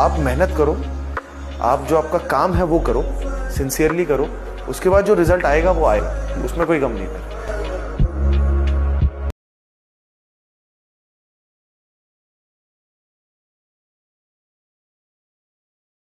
आप मेहनत करो, आप जो आपका काम है वो करो सिंसियरली करो, उसके बाद जो रिज़ल्ट आएगा वो आएगा, उसमें कोई गम नहीं है।